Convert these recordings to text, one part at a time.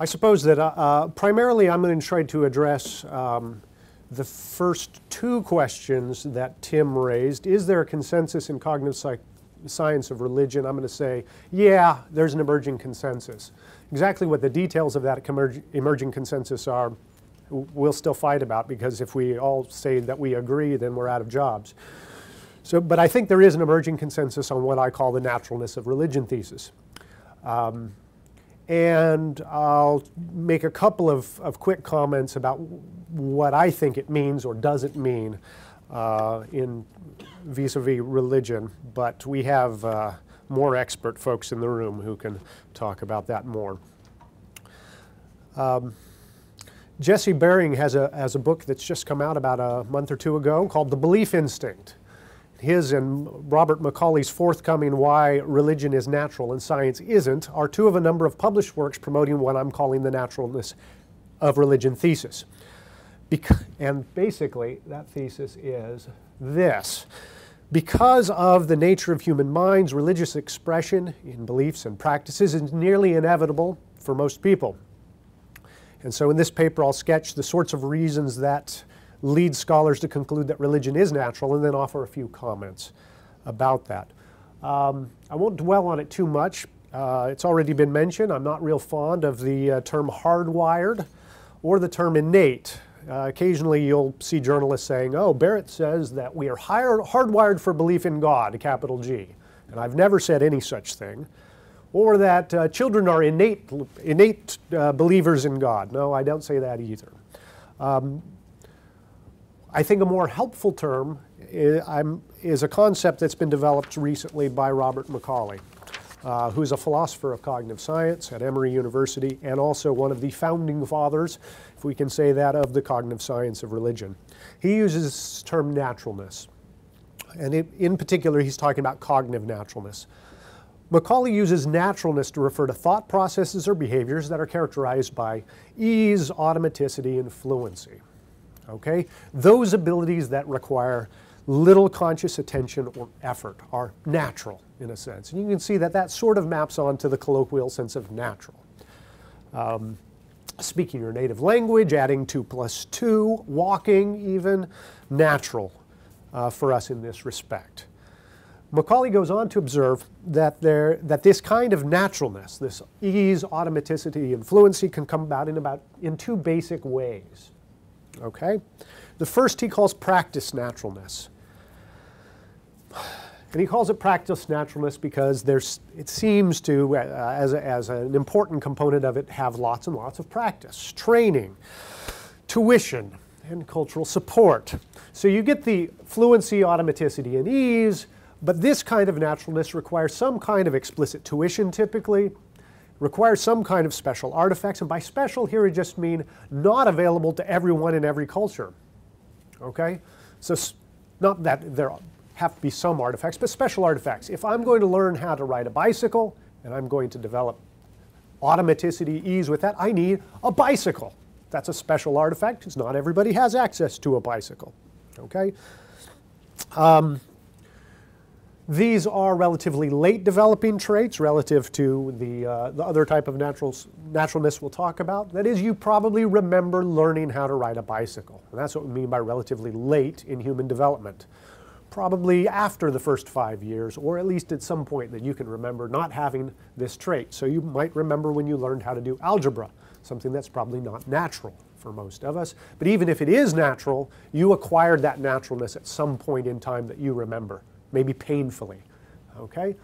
I suppose that uh, uh, primarily I'm going to try to address um, the first two questions that Tim raised. Is there a consensus in cognitive science of religion? I'm going to say, yeah, there's an emerging consensus. Exactly what the details of that emerging consensus are, we'll still fight about because if we all say that we agree, then we're out of jobs. So, but I think there is an emerging consensus on what I call the naturalness of religion thesis. Um, and I'll make a couple of, of quick comments about what I think it means or doesn't mean uh, in vis-a-vis religion, but we have uh, more expert folks in the room who can talk about that more. Um, Jesse Bering has a, has a book that's just come out about a month or two ago called The Belief Instinct. His and Robert McCauley's forthcoming Why Religion is Natural and Science Isn't are two of a number of published works promoting what I'm calling the naturalness of religion thesis. Bec- and basically, that thesis is this. Because of the nature of human minds, religious expression in beliefs and practices is nearly inevitable for most people. And so in this paper, I'll sketch the sorts of reasons that lead scholars to conclude that religion is natural and then offer a few comments about that. Um, I won't dwell on it too much. Uh, it's already been mentioned. I'm not real fond of the uh, term hardwired or the term innate. Uh, occasionally you'll see journalists saying, oh, Barrett says that we are hardwired for belief in God, capital G. And I've never said any such thing or that uh, children are innate, innate uh, believers in God. No, I don't say that either. Um, I think a more helpful term is, is, a concept that's been developed recently by Robert McCauley, uh, who's a philosopher of cognitive science at Emory University and also one of the founding fathers, if we can say that, of the cognitive science of religion. He uses this term naturalness. And it, in particular, he's talking about cognitive naturalness. McCauley uses naturalness to refer to thought processes or behaviors that are characterized by ease, automaticity, and fluency. Okay? Those abilities that require little conscious attention or effort are natural in a sense. And you can see that that sort of maps onto the colloquial sense of natural. Um, speaking your native language, adding two plus two, walking even, natural uh, for us in this respect. McCauley goes on to observe that, there, that this kind of naturalness, this ease, automaticity, and fluency can come about in, about in two basic ways. Okay? The first he calls practice naturalness. And he calls it practice naturalness because there's, it seems to, uh, as, a, as an important component of it, have lots and lots of practice, training, tuition, and cultural support. So you get the fluency, automaticity, and ease, but this kind of naturalness requires some kind of explicit tuition typically, requires some kind of special artifacts, and by special here I just mean not available to everyone in every culture. Okay? So not that there have to be some artifacts, but special artifacts. If I'm going to learn how to ride a bicycle and I'm going to develop automaticity, ease with that, I need a bicycle. That's a special artifact because not everybody has access to a bicycle. Okay? Um, these are relatively late developing traits relative to the, uh, the other type of natural, naturalness we'll talk about. That is, you probably remember learning how to ride a bicycle. And that's what we mean by relatively late in human development. Probably after the first five years, or at least at some point that you can remember not having this trait. So you might remember when you learned how to do algebra, something that's probably not natural for most of us. But even if it is natural, you acquired that naturalness at some point in time that you remember maybe painfully. Okay?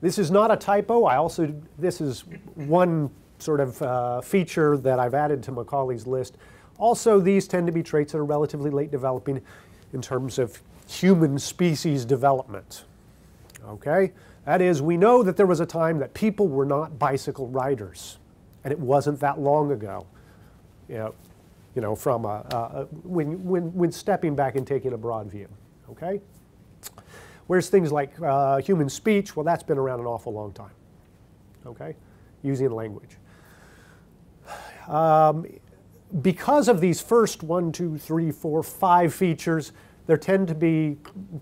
This is not a typo. I also, this is one sort of uh, feature that I've added to McCauley's list. Also, these tend to be traits that are relatively late developing in terms of human species development. Okay? That is, we know that there was a time that people were not bicycle riders, and it wasn't that long ago. You know, you know from a, a, when, when, when stepping back and taking a broad view. Okay? Whereas things like uh, human speech, well, that's been around an awful long time, okay, using language. Um, because of these first one, two, three, four, five features, there tend to be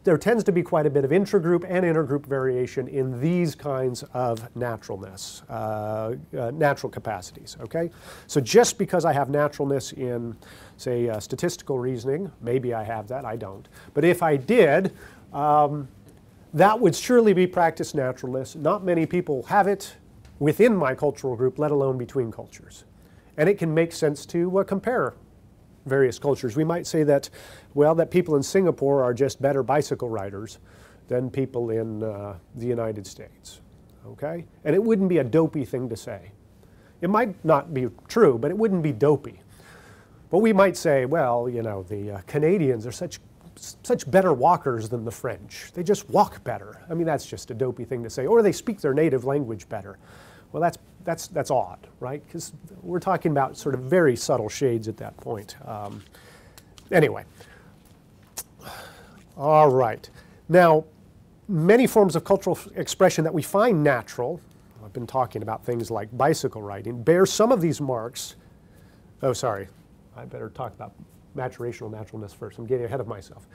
there tends to be quite a bit of intragroup and intergroup variation in these kinds of naturalness, uh, uh, natural capacities. Okay, so just because I have naturalness in, say, uh, statistical reasoning, maybe I have that. I don't. But if I did. Um, that would surely be practice naturalness. Not many people have it within my cultural group, let alone between cultures. And it can make sense to uh, compare various cultures. We might say that, well, that people in Singapore are just better bicycle riders than people in uh, the United States. Okay? And it wouldn't be a dopey thing to say. It might not be true, but it wouldn't be dopey. But we might say, well, you know, the uh, Canadians are such such better walkers than the French. They just walk better. I mean, that's just a dopey thing to say. Or they speak their native language better. Well, that's, that's, that's odd, right? Because we're talking about sort of very subtle shades at that point. Um, anyway. All right. Now, many forms of cultural expression that we find natural, I've been talking about things like bicycle riding, bear some of these marks. Oh, sorry. I better talk about maturational naturalness first. I'm getting ahead of myself.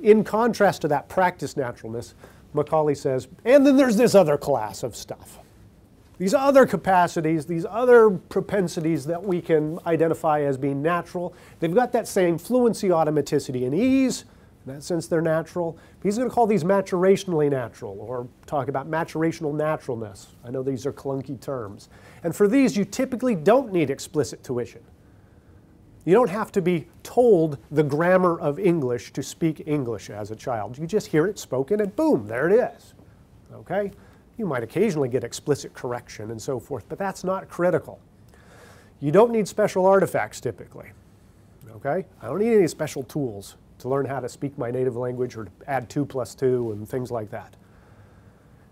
In contrast to that practice naturalness, McCauley says, and then there's this other class of stuff these other capacities, these other propensities that we can identify as being natural, they've got that same fluency, automaticity, and ease. In that sense, they're natural. He's going to call these maturationally natural or talk about maturational naturalness. I know these are clunky terms. And for these, you typically don't need explicit tuition. You don't have to be told the grammar of English to speak English as a child. You just hear it spoken and boom, there it is. Okay? You might occasionally get explicit correction and so forth, but that's not critical. You don't need special artifacts typically. Okay? I don't need any special tools to learn how to speak my native language or to add 2 plus 2 and things like that.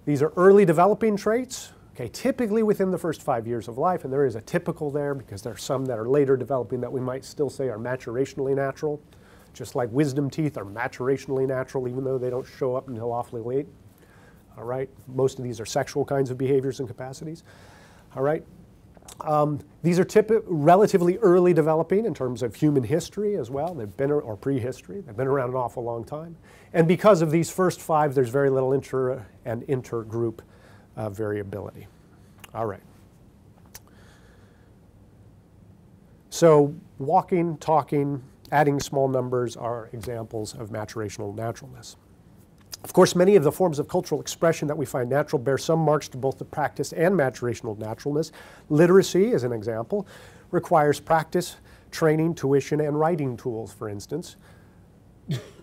These are early developing traits, okay, typically within the first five years of life, and there is a typical there because there are some that are later developing that we might still say are maturationally natural, just like wisdom teeth are maturationally natural even though they don't show up until awfully late all right? Most of these are sexual kinds of behaviors and capacities, all right? Um, these are relatively early developing in terms of human history as well. They've been, or prehistory, they've been around an awful long time. And because of these first five, there's very little inter and intergroup uh, variability. All right. So walking, talking, adding small numbers are examples of maturational naturalness. Of course, many of the forms of cultural expression that we find natural bear some marks to both the practice and maturational naturalness. Literacy, as an example, requires practice, training, tuition, and writing tools, for instance.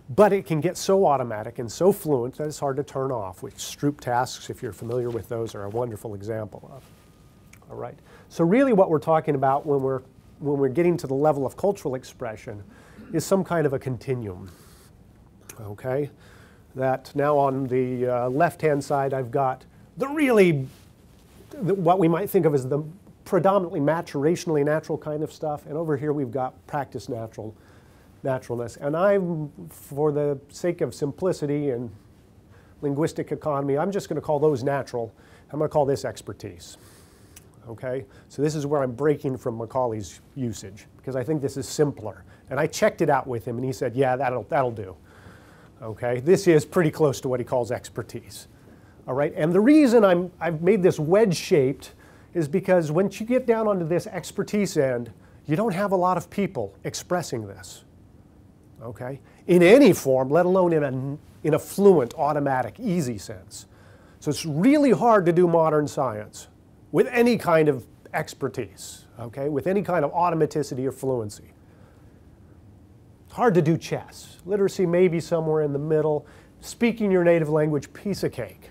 But it can get so automatic and so fluent that it's hard to turn off, which Stroop tasks, if you're familiar with those, are a wonderful example of. All right. So really what we're talking about when we're, when we're getting to the level of cultural expression is some kind of a continuum. Okay? that now on the uh, left-hand side I've got the really, the, what we might think of as the predominantly maturationally natural kind of stuff, and over here we've got practice natural, naturalness. And I'm, for the sake of simplicity and linguistic economy, I'm just going to call those natural. I'm going to call this expertise. Okay? So this is where I'm breaking from McCauley's usage, because I think this is simpler. And I checked it out with him, and he said, yeah, that'll, that'll do. Okay, this is pretty close to what he calls expertise. All right, and the reason I'm, I've made this wedge shaped is because once you get down onto this expertise end, you don't have a lot of people expressing this. Okay, in any form, let alone in a, in a fluent, automatic, easy sense. So it's really hard to do modern science with any kind of expertise, okay, with any kind of automaticity or fluency. Hard to do chess. Literacy may be somewhere in the middle. Speaking your native language, piece of cake.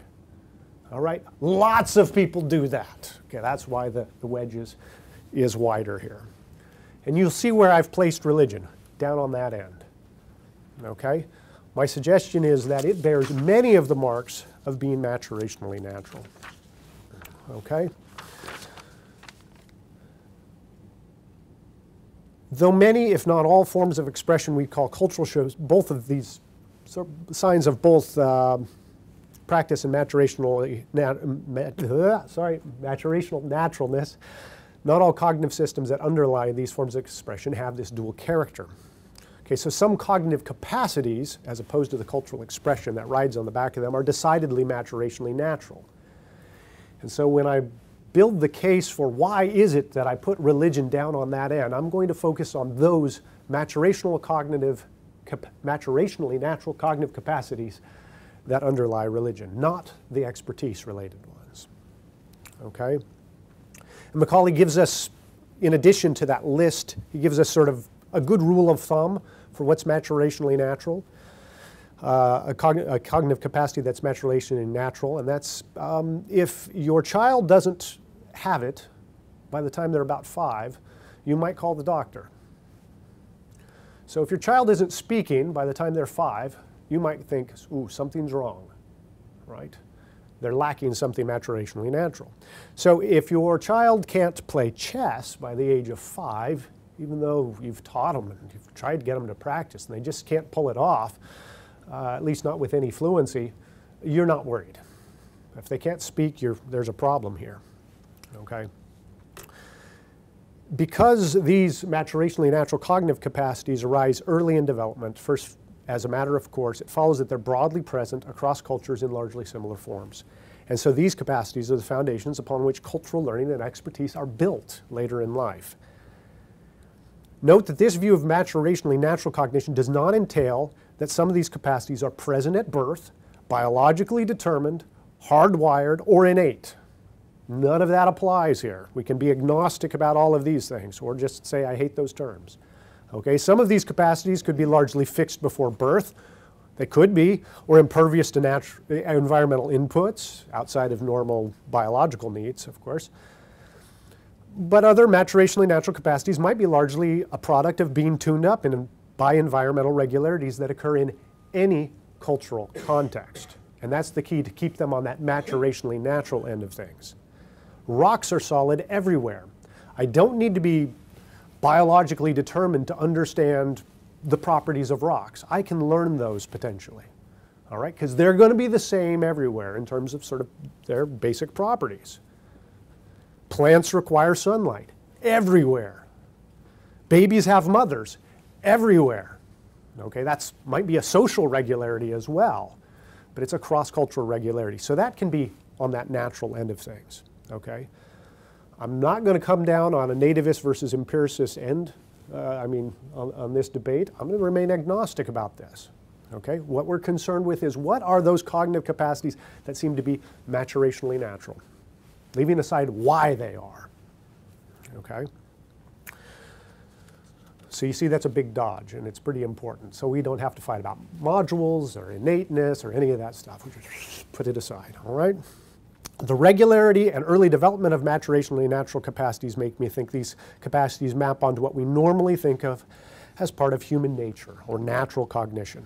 All right? Lots of people do that. Okay, that's why the, the wedge is, is wider here. And you'll see where I've placed religion, down on that end. Okay? My suggestion is that it bears many of the marks of being maturationally natural. Okay? Though many, if not all, forms of expression we call cultural shows, both of these signs of both uh, practice and maturational, nat, mat, sorry, maturational naturalness, not all cognitive systems that underlie these forms of expression have this dual character. Okay, so some cognitive capacities, as opposed to the cultural expression that rides on the back of them, are decidedly maturationally natural. And so when I build the case for why is it that I put religion down on that end, I'm going to focus on those maturational cognitive, maturationally natural cognitive capacities that underlie religion, not the expertise related ones. Okay? And McCauley gives us, in addition to that list, he gives us sort of a good rule of thumb for what's maturationally natural. Uh, a, cogn a, cognitive capacity that's maturationally natural, and that's um, if your child doesn't have it by the time they're about five, you might call the doctor. So if your child isn't speaking by the time they're five, you might think, ooh, something's wrong, right? They're lacking something maturationally natural. So if your child can't play chess by the age of five, even though you've taught them and you've tried to get them to practice and they just can't pull it off, uh, at least not with any fluency, you're not worried. If they can't speak, there's a problem here, okay? Because these maturationally natural cognitive capacities arise early in development, first as a matter of course, it follows that they're broadly present across cultures in largely similar forms. And so these capacities are the foundations upon which cultural learning and expertise are built later in life. Note that this view of maturationally natural cognition does not entail that some of these capacities are present at birth, biologically determined, hardwired, or innate. None of that applies here. We can be agnostic about all of these things, or just say, I hate those terms. Okay, some of these capacities could be largely fixed before birth. They could be, or impervious to natural environmental inputs outside of normal biological needs, of course. But other maturationally natural capacities might be largely a product of being tuned up in, by environmental regularities that occur in any cultural context. And that's the key to keep them on that maturationally natural end of things. Rocks are solid everywhere. I don't need to be biologically determined to understand the properties of rocks. I can learn those potentially, all right? Because they're going to be the same everywhere in terms of sort of their basic properties. Plants require sunlight everywhere. Babies have mothers everywhere. Okay, that might be a social regularity as well, but it's a cross-cultural regularity. So that can be on that natural end of things. Okay. I'm not going to come down on a nativist versus empiricist end, uh, I mean, on, on this debate. I'm going to remain agnostic about this. Okay? What we're concerned with is what are those cognitive capacities that seem to be maturationally natural, leaving aside why they are. Okay? So you see that's a big dodge, and it's pretty important. So we don't have to fight about modules or innateness or any of that stuff. We just put it aside, all right? The regularity and early development of maturationally natural capacities make me think these capacities map onto what we normally think of as part of human nature or natural cognition.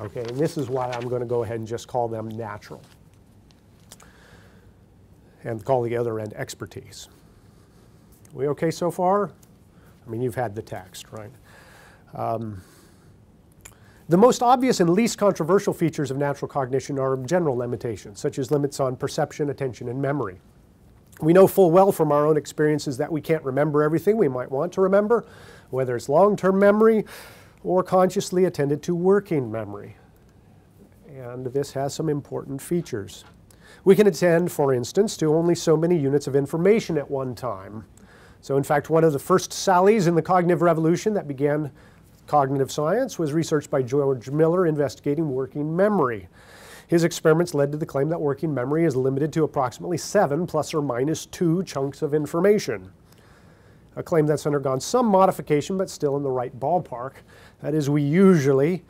Okay, and this is why I'm going to go ahead and just call them natural and call the other end expertise. We okay so far? I mean, you've had the text, right? Um, the most obvious and least controversial features of natural cognition are general limitations, such as limits on perception, attention, and memory. We know full well from our own experiences that we can't remember everything we might want to remember, whether it's long-term memory or consciously attended to working memory. And this has some important features. We can attend, for instance, to only so many units of information at one time. So in fact, one of the first sallies in the cognitive revolution that began Cognitive science was researched by George Miller investigating working memory. His experiments led to the claim that working memory is limited to approximately seven plus or minus two chunks of information. A claim that's undergone some modification but still in the right ballpark. That is, we usually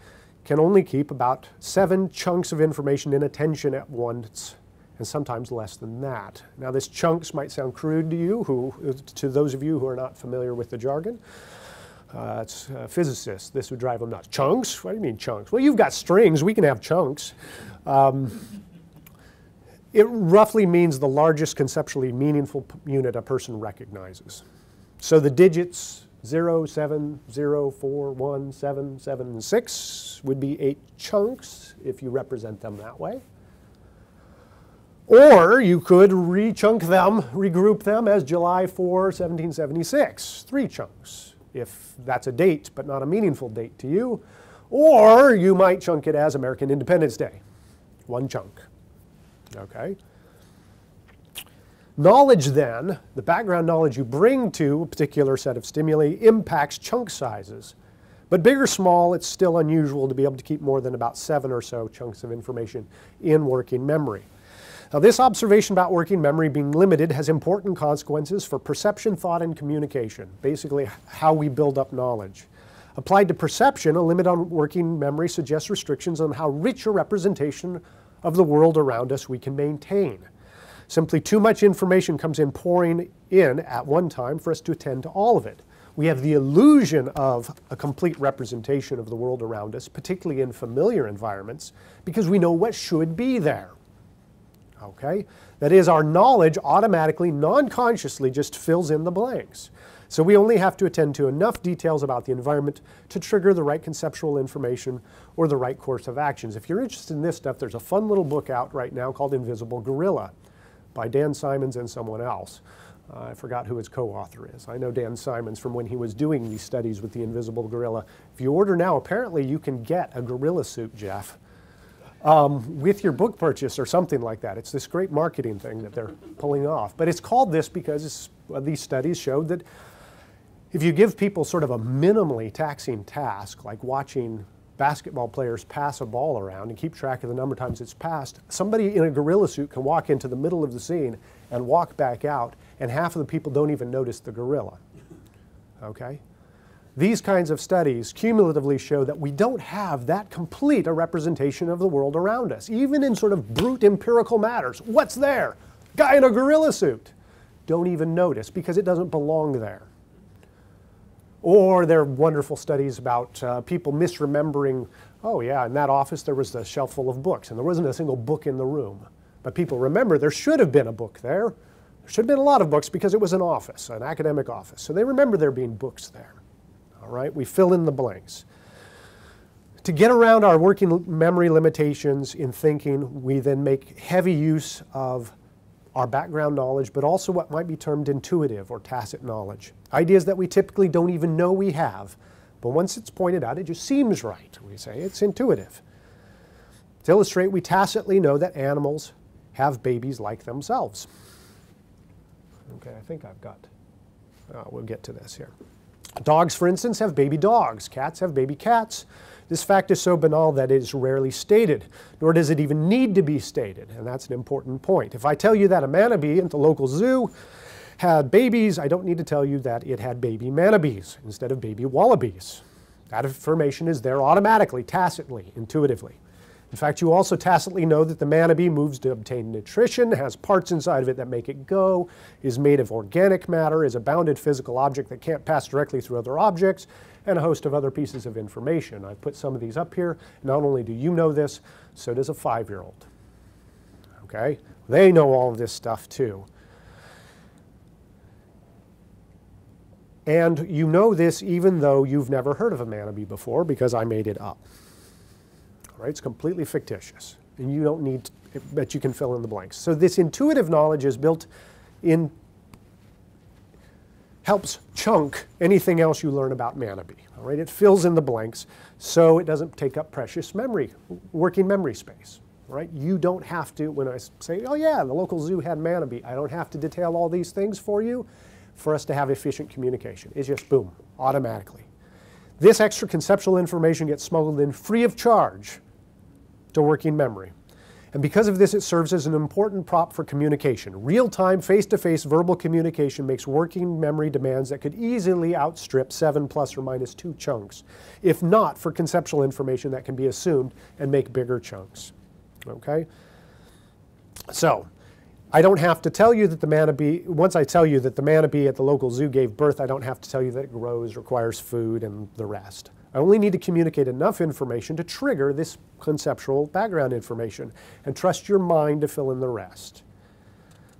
can only keep about seven chunks of information in attention at once and sometimes less than that. Now this chunks might sound crude to you, who, to those of you who are not familiar with the jargon. Uh, it's uh, physicists. This would drive them nuts. Chunks? What do you mean chunks? Well, you've got strings. We can have chunks. Um, it roughly means the largest conceptually meaningful unit a person recognizes. So the digits 0, 7, 0, 4, 1, 7, 7, 6 would be eight chunks if you represent them that way. Or you could rechunk them, regroup them as July 4, 1776, three chunks if that's a date but not a meaningful date to you. Or you might chunk it as American Independence Day, one chunk. Okay? Knowledge then, the background knowledge you bring to a particular set of stimuli impacts chunk sizes. But big or small, it's still unusual to be able to keep more than about seven or so chunks of information in working memory. Now this observation about working memory being limited has important consequences for perception, thought, and communication, basically how we build up knowledge. Applied to perception, a limit on working memory suggests restrictions on how rich a representation of the world around us we can maintain. Simply too much information comes in pouring in at one time for us to attend to all of it. We have the illusion of a complete representation of the world around us, particularly in familiar environments, because we know what should be there. Okay? That is, our knowledge automatically, non-consciously, just fills in the blanks. So we only have to attend to enough details about the environment to trigger the right conceptual information or the right course of actions. If you're interested in this stuff, there's a fun little book out right now called Invisible Gorilla by Dan Simons and someone else. Uh, I forgot who his co-author is. I know Dan Simons from when he was doing these studies with the invisible gorilla. If you order now, apparently you can get a gorilla suit, Jeff, um, with your book purchase or something like that. It's this great marketing thing that they're pulling off. But it's called this because uh, these studies showed that if you give people sort of a minimally taxing task, like watching basketball players pass a ball around and keep track of the number of times it's passed, somebody in a gorilla suit can walk into the middle of the scene and walk back out, and half of the people don't even notice the gorilla. Okay? These kinds of studies cumulatively show that we don't have that complete a representation of the world around us, even in sort of brute empirical matters. What's there? Guy in a gorilla suit. Don't even notice because it doesn't belong there. Or there are wonderful studies about uh, people misremembering, oh yeah, in that office there was a shelf full of books and there wasn't a single book in the room. But people remember there should have been a book there. There should have been a lot of books because it was an office, an academic office. So they remember there being books there. All right, we fill in the blanks. To get around our working memory limitations in thinking, we then make heavy use of our background knowledge, but also what might be termed intuitive or tacit knowledge. Ideas that we typically don't even know we have, but once it's pointed out, it just seems right. We say it's intuitive. To illustrate, we tacitly know that animals have babies like themselves. Okay, I think I've got, uh, we'll get to this here. Dogs, for instance, have baby dogs. Cats have baby cats. This fact is so banal that it is rarely stated, nor does it even need to be stated, and that's an important point. If I tell you that a manabee at the local zoo had babies, I don't need to tell you that it had baby manabees instead of baby wallabies. That information is there automatically, tacitly, intuitively. In fact, you also tacitly know that the manabee moves to obtain nutrition, has parts inside of it that make it go, is made of organic matter, is a bounded physical object that can't pass directly through other objects, and a host of other pieces of information. I've put some of these up here. Not only do you know this, so does a five-year-old. Okay? They know all of this stuff too. And you know this even though you've never heard of a manabee before because I made it up right? It's completely fictitious. And you don't need, to, but you can fill in the blanks. So this intuitive knowledge is built in, helps chunk anything else you learn about Manabee. All right, it fills in the blanks so it doesn't take up precious memory, working memory space. Right? You don't have to, when I say, oh yeah, the local zoo had Manabee, I don't have to detail all these things for you for us to have efficient communication. It's just boom, automatically. This extra conceptual information gets smuggled in free of charge to working memory. And because of this, it serves as an important prop for communication. Real-time, face-to-face verbal communication makes working memory demands that could easily outstrip seven plus or minus two chunks, if not for conceptual information that can be assumed and make bigger chunks. Okay? So, I don't have to tell you that the manabee, once I tell you that the manabee at the local zoo gave birth, I don't have to tell you that it grows, requires food, and the rest. I only need to communicate enough information to trigger this conceptual background information and trust your mind to fill in the rest.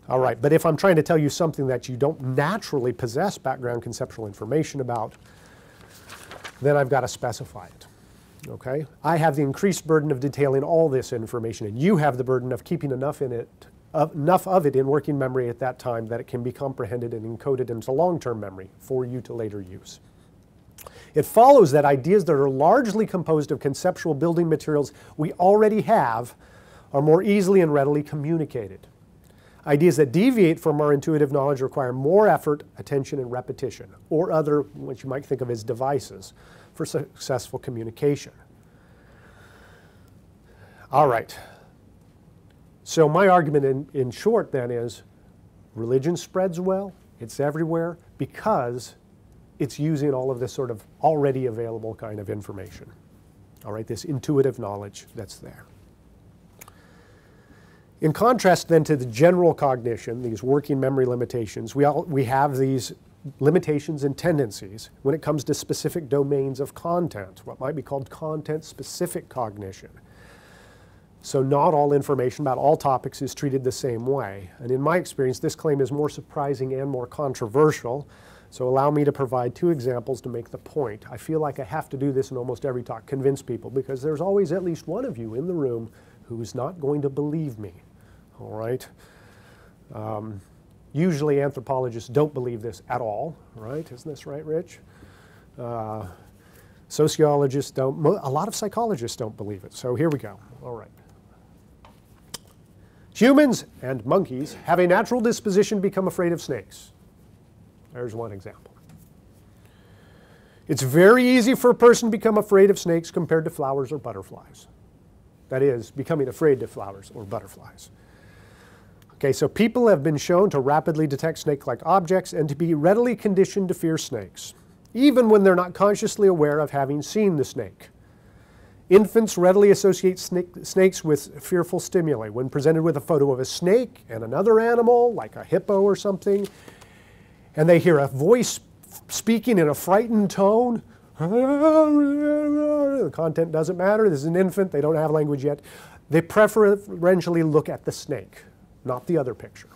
All right, but if I'm trying to tell you something that you don't naturally possess background conceptual information about, then I've got to specify it. Okay? I have the increased burden of detailing all this information, and you have the burden of keeping enough in it, enough of it in working memory at that time that it can be comprehended and encoded into long-term memory for you to later use. It follows that ideas that are largely composed of conceptual building materials we already have are more easily and readily communicated. Ideas that deviate from our intuitive knowledge require more effort, attention, and repetition, or other, what you might think of as devices, for successful communication. All right. So my argument in, in short then is religion spreads well, it's everywhere, because it's using all of this sort of already available kind of information. All right, this intuitive knowledge that's there. In contrast then to the general cognition, these working memory limitations, we, all, we have these limitations and tendencies when it comes to specific domains of content, what might be called content-specific cognition. So not all information about all topics is treated the same way. And in my experience, this claim is more surprising and more controversial. So allow me to provide two examples to make the point. I feel like I have to do this in almost every talk, convince people, because there's always at least one of you in the room who's not going to believe me all right? Um, usually anthropologists don't believe this at all, right? Isn't this right, Rich? Uh, sociologists don't, a lot of psychologists don't believe it. So here we go, all right. Humans and monkeys have a natural disposition to become afraid of snakes. There's one example. It's very easy for a person to become afraid of snakes compared to flowers or butterflies. That is, becoming afraid of flowers or butterflies. Okay, so people have been shown to rapidly detect snake-like objects and to be readily conditioned to fear snakes, even when they're not consciously aware of having seen the snake. Infants readily associate snake, snakes with fearful stimuli. When presented with a photo of a snake and another animal, like a hippo or something, and they hear a voice speaking in a frightened tone, the content doesn't matter, this is an infant, they don't have language yet, they preferentially look at the snake not the other picture.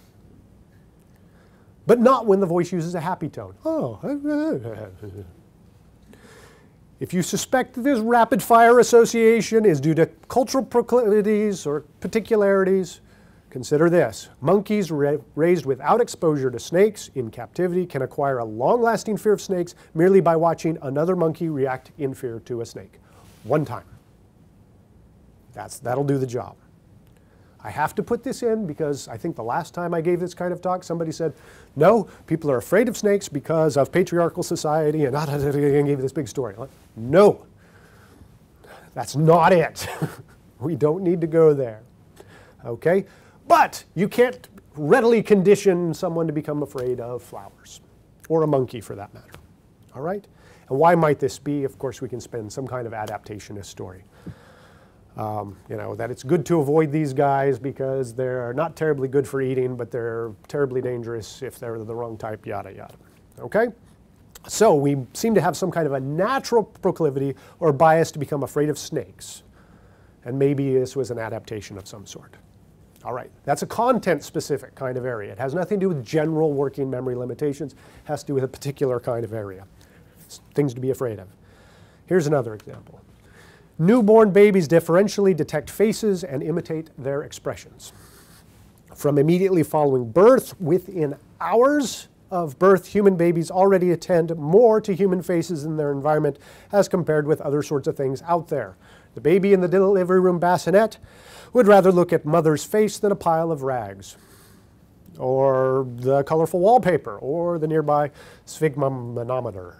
But not when the voice uses a happy tone. Oh. If you suspect that this rapid fire association is due to cultural proclivities or particularities, consider this. Monkeys ra raised without exposure to snakes in captivity can acquire a long-lasting fear of snakes merely by watching another monkey react in fear to a snake. One time. That's, that'll do the job. I have to put this in because I think the last time I gave this kind of talk, somebody said, no, people are afraid of snakes because of patriarchal society, and I gave this big story. No, that's not it. we don't need to go there. Okay? But you can't readily condition someone to become afraid of flowers, or a monkey for that matter. All right? And why might this be? Of course, we can spend some kind of adaptationist story. Um, you know, that it's good to avoid these guys because they're not terribly good for eating, but they're terribly dangerous if they're the wrong type, yada, yada. Okay? So we seem to have some kind of a natural proclivity or bias to become afraid of snakes. And maybe this was an adaptation of some sort. All right, that's a content-specific kind of area. It has nothing to do with general working memory limitations. It has to do with a particular kind of area. Things to be afraid of. Here's another example. Newborn babies differentially detect faces and imitate their expressions. From immediately following birth, within hours of birth, human babies already attend more to human faces in their environment as compared with other sorts of things out there. The baby in the delivery room bassinet would rather look at mother's face than a pile of rags, or the colorful wallpaper, or the nearby sphygmomanometer,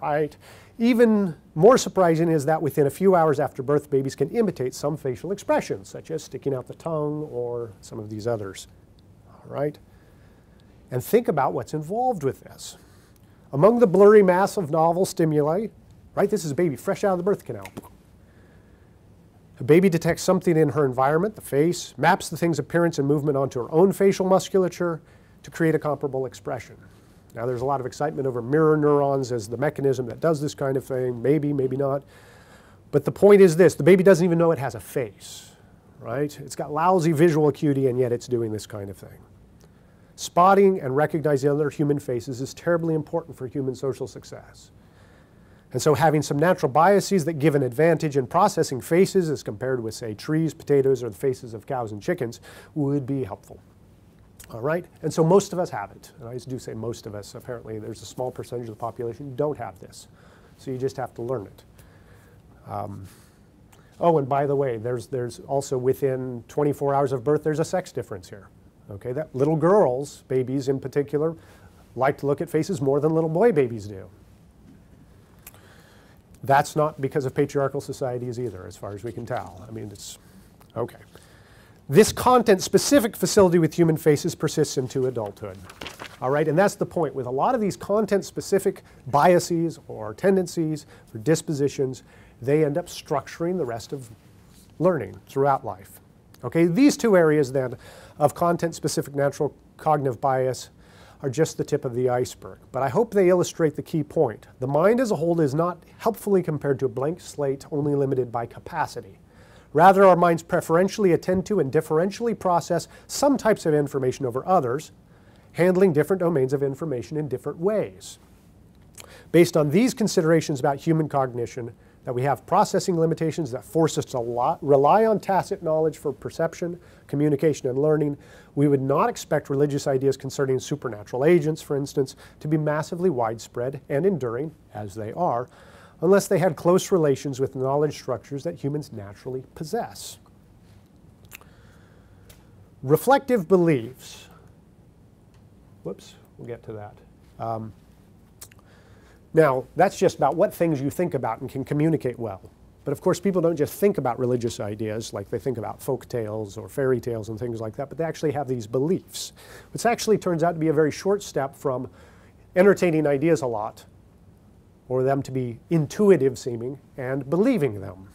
right? Even more surprising is that within a few hours after birth, babies can imitate some facial expressions, such as sticking out the tongue or some of these others. All right? And think about what's involved with this. Among the blurry mass of novel stimuli, right, this is a baby fresh out of the birth canal. A baby detects something in her environment, the face, maps the thing's appearance and movement onto her own facial musculature to create a comparable expression. Now there's a lot of excitement over mirror neurons as the mechanism that does this kind of thing, maybe, maybe not. But the point is this, the baby doesn't even know it has a face, right? It's got lousy visual acuity and yet it's doing this kind of thing. Spotting and recognizing other human faces is terribly important for human social success. And so having some natural biases that give an advantage in processing faces as compared with, say, trees, potatoes, or the faces of cows and chickens would be helpful. All right, and so most of us have it. And I do say most of us, apparently there's a small percentage of the population who don't have this. so you just have to learn it. Um, oh, and by the way, there's, there's also within 24 hours of birth, there's a sex difference here. Okay, that little girls, babies in particular, like to look at faces more than little boy babies do. That's not because of patriarchal societies either, as far as we can tell. I mean, it's okay. This content-specific facility with human faces persists into adulthood. All right, and that's the point. With a lot of these content-specific biases or tendencies or dispositions, they end up structuring the rest of learning throughout life. Okay, these two areas then of content-specific natural cognitive bias are just the tip of the iceberg. But I hope they illustrate the key point. The mind as a whole is not helpfully compared to a blank slate only limited by capacity. Rather, our minds preferentially attend to and differentially process some types of information over others, handling different domains of information in different ways. Based on these considerations about human cognition, that we have processing limitations that force us to rely on tacit knowledge for perception, communication, and learning, we would not expect religious ideas concerning supernatural agents, for instance, to be massively widespread and enduring, as they are, unless they had close relations with knowledge structures that humans naturally possess. Reflective beliefs, whoops, we'll get to that. Um, now, that's just about what things you think about and can communicate well. But of course, people don't just think about religious ideas like they think about folk tales or fairy tales and things like that, but they actually have these beliefs, which actually turns out to be a very short step from entertaining ideas a lot or them to be intuitive seeming and believing them.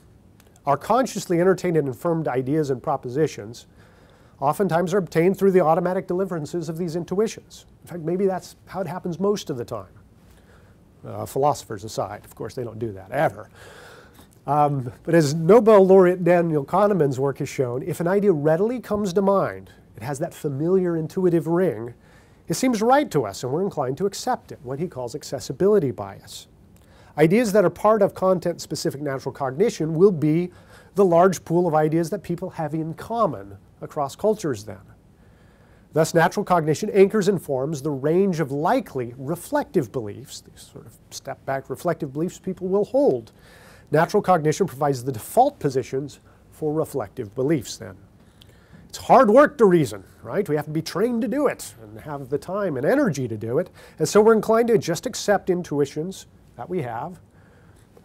Our consciously entertained and affirmed ideas and propositions oftentimes are obtained through the automatic deliverances of these intuitions. In fact, maybe that's how it happens most of the time uh, philosophers aside. Of course, they don't do that ever. Um, but as Nobel laureate Daniel Kahneman's work has shown, if an idea readily comes to mind, it has that familiar intuitive ring, it seems right to us and we're inclined to accept it, what he calls accessibility bias. Ideas that are part of content-specific natural cognition will be the large pool of ideas that people have in common across cultures then. Thus, natural cognition anchors and forms the range of likely reflective beliefs, these sort of step back reflective beliefs people will hold. Natural cognition provides the default positions for reflective beliefs then. It's hard work to reason, right? We have to be trained to do it and have the time and energy to do it. And so we're inclined to just accept intuitions that we have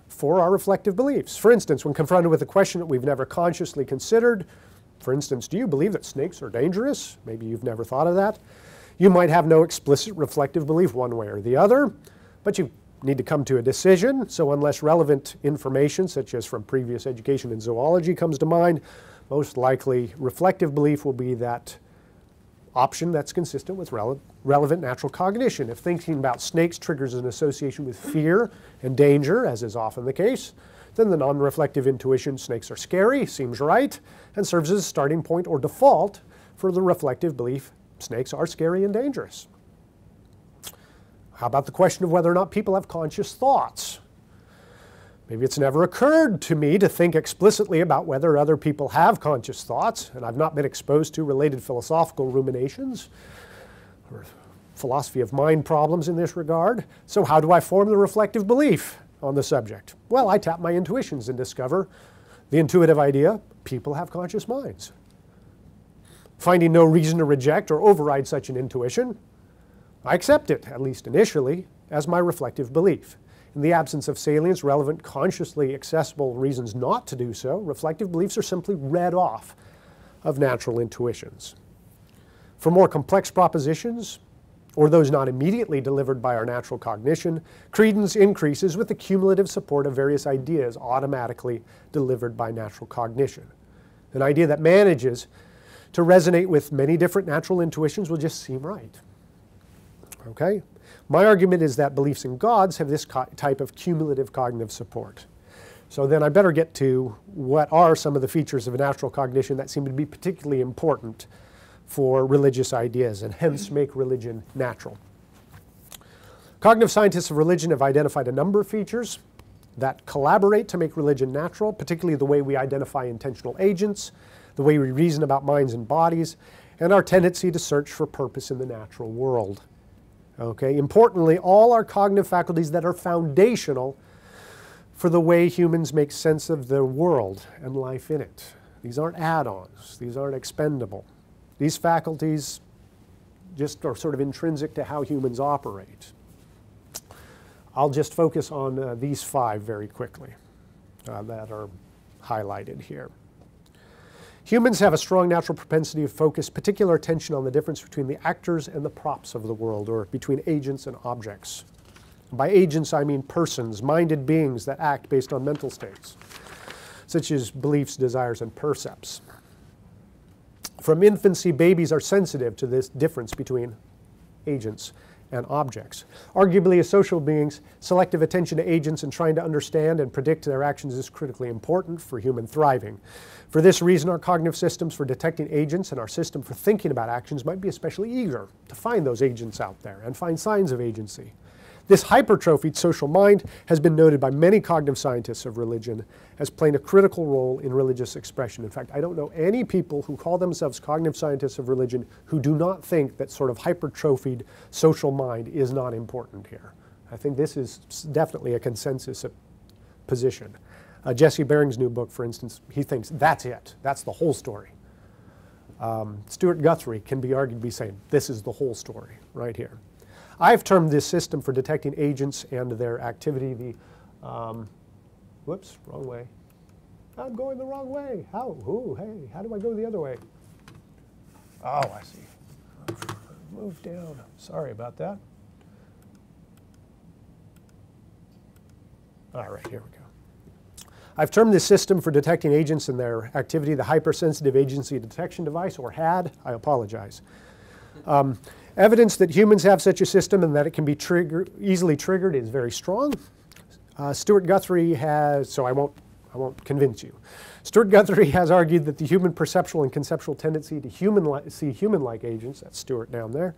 for our reflective beliefs. For instance, when confronted with a question that we've never consciously considered, for instance, do you believe that snakes are dangerous? Maybe you've never thought of that. You might have no explicit reflective belief one way or the other, but you need to come to a decision. So unless relevant information, such as from previous education in zoology, comes to mind, most likely reflective belief will be that option that's consistent with rele relevant natural cognition. If thinking about snakes triggers an association with fear and danger, as is often the case, then the non-reflective intuition, snakes are scary, seems right, and serves as a starting point or default for the reflective belief, snakes are scary and dangerous. How about the question of whether or not people have conscious thoughts? Maybe it's never occurred to me to think explicitly about whether other people have conscious thoughts, and I've not been exposed to related philosophical ruminations or philosophy of mind problems in this regard. So how do I form the reflective belief? On the subject? Well, I tap my intuitions and discover the intuitive idea people have conscious minds. Finding no reason to reject or override such an intuition, I accept it, at least initially, as my reflective belief. In the absence of salience, relevant, consciously accessible reasons not to do so, reflective beliefs are simply read off of natural intuitions. For more complex propositions, or those not immediately delivered by our natural cognition, credence increases with the cumulative support of various ideas automatically delivered by natural cognition. An idea that manages to resonate with many different natural intuitions will just seem right. Okay? My argument is that beliefs in gods have this type of cumulative cognitive support. So then I better get to what are some of the features of a natural cognition that seem to be particularly important for religious ideas and hence make religion natural. Cognitive scientists of religion have identified a number of features that collaborate to make religion natural, particularly the way we identify intentional agents, the way we reason about minds and bodies, and our tendency to search for purpose in the natural world. Okay, importantly, all our cognitive faculties that are foundational for the way humans make sense of the world and life in it. These aren't add ons, these aren't expendable. These faculties just are sort of intrinsic to how humans operate. I'll just focus on uh, these five very quickly uh, that are highlighted here. Humans have a strong natural propensity to focus particular attention on the difference between the actors and the props of the world, or between agents and objects. By agents, I mean persons, minded beings that act based on mental states, such as beliefs, desires, and percepts. From infancy, babies are sensitive to this difference between agents and objects. Arguably, as social beings, selective attention to agents and trying to understand and predict their actions is critically important for human thriving. For this reason, our cognitive systems for detecting agents and our system for thinking about actions might be especially eager to find those agents out there and find signs of agency. This hypertrophied social mind has been noted by many cognitive scientists of religion as playing a critical role in religious expression. In fact, I don't know any people who call themselves cognitive scientists of religion who do not think that sort of hypertrophied social mind is not important here. I think this is definitely a consensus position. Uh, Jesse Bering's new book, for instance, he thinks that's it. That's the whole story. Um, Stewart Guthrie can be argued to be saying this is the whole story right here. I've termed this system for detecting agents and their activity the, um, whoops, wrong way. I'm going the wrong way. How? Ooh, hey, how do I go the other way? Oh, I see. Move down. Sorry about that. All right, here we go. I've termed this system for detecting agents and their activity the Hypersensitive Agency Detection Device, or HADD. I apologize. Um, Evidence that humans have such a system and that it can be trigger, easily triggered is very strong. Uh, Stewart Guthrie has, so I won't, I won't convince you. Stewart Guthrie has argued that the human perceptual and conceptual tendency to human see human-like agents, that's Stewart down there,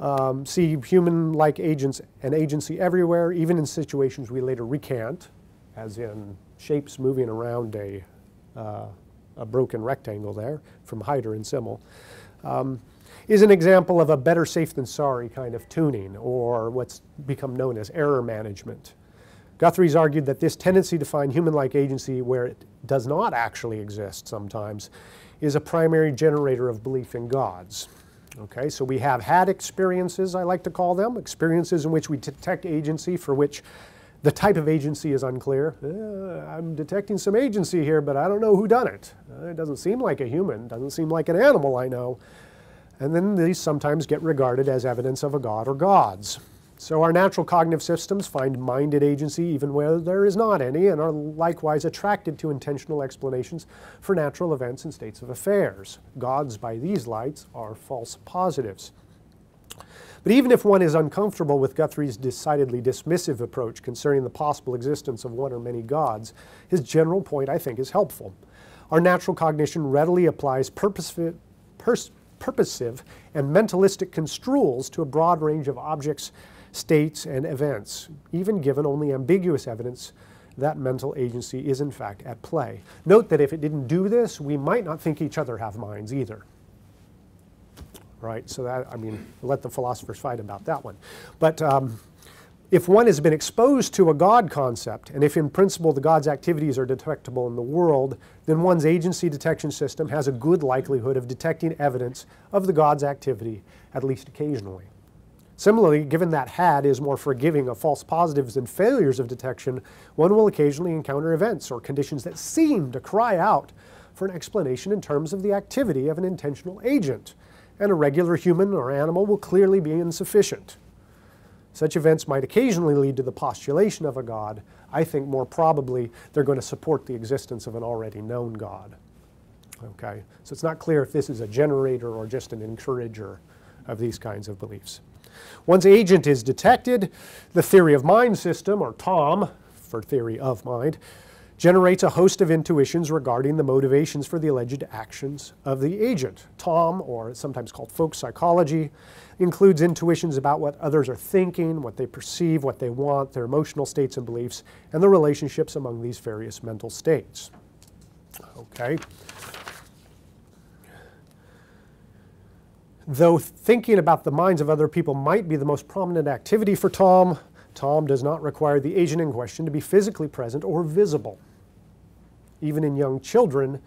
um, see human-like agents and agency everywhere, even in situations we later recant, as in shapes moving around a, uh, a broken rectangle there from Heider and Simmel. Um, is an example of a better safe than sorry kind of tuning, or what's become known as error management. Guthrie's argued that this tendency to find human-like agency where it does not actually exist sometimes is a primary generator of belief in gods. Okay, so we have had experiences, I like to call them, experiences in which we detect agency for which the type of agency is unclear. Uh, I'm detecting some agency here, but I don't know who done it. Uh, it doesn't seem like a human, doesn't seem like an animal I know. And then these sometimes get regarded as evidence of a god or gods. So our natural cognitive systems find minded agency even where there is not any and are likewise attracted to intentional explanations for natural events and states of affairs. Gods by these lights are false positives. But even if one is uncomfortable with Guthrie's decidedly dismissive approach concerning the possible existence of one or many gods, his general point, I think, is helpful. Our natural cognition readily applies purposeful, pers purposive and mentalistic construals to a broad range of objects, states, and events, even given only ambiguous evidence that mental agency is in fact at play. Note that if it didn't do this, we might not think each other have minds either. Right, so that, I mean, let the philosophers fight about that one. But um, if one has been exposed to a God concept, and if in principle the God's activities are detectable in the world, then one's agency detection system has a good likelihood of detecting evidence of the God's activity, at least occasionally. Similarly, given that HADD is more forgiving of false positives than failures of detection, one will occasionally encounter events or conditions that seem to cry out for an explanation in terms of the activity of an intentional agent, and a regular human or animal will clearly be insufficient. Such events might occasionally lead to the postulation of a God. I think more probably they're going to support the existence of an already known God. Okay, so it's not clear if this is a generator or just an encourager of these kinds of beliefs. Once agent is detected, the theory of mind system, or TOM for theory of mind, generates a host of intuitions regarding the motivations for the alleged actions of the agent. TOM, or sometimes called folk psychology, includes intuitions about what others are thinking, what they perceive, what they want, their emotional states and beliefs, and the relationships among these various mental states. Okay. Though thinking about the minds of other people might be the most prominent activity for Tom, Tom does not require the agent in question to be physically present or visible, even in young children,